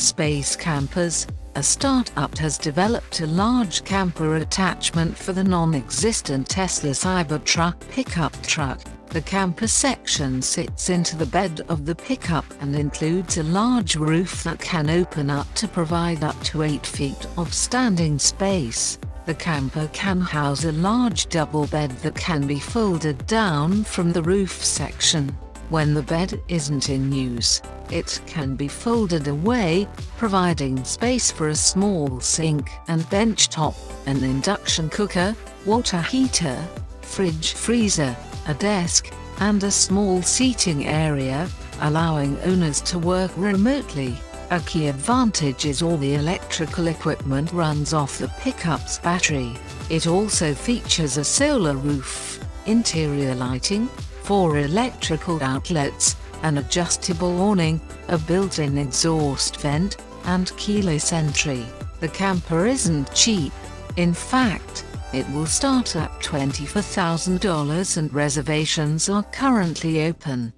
Space Campers, a startup has developed a large camper attachment for the non-existent Tesla Cybertruck pickup truck. The camper section sits into the bed of the pickup and includes a large roof that can open up to provide up to 8 feet of standing space. The camper can house a large double bed that can be folded down from the roof section. When the bed isn't in use, it can be folded away, providing space for a small sink and bench top, an induction cooker, water heater, fridge freezer, a desk, and a small seating area, allowing owners to work remotely. A key advantage is all the electrical equipment runs off the pickup's battery. It also features a solar roof, interior lighting, four electrical outlets, an adjustable awning, a built-in exhaust vent, and keyless entry. The camper isn't cheap. In fact, it will start at $24,000 and reservations are currently open.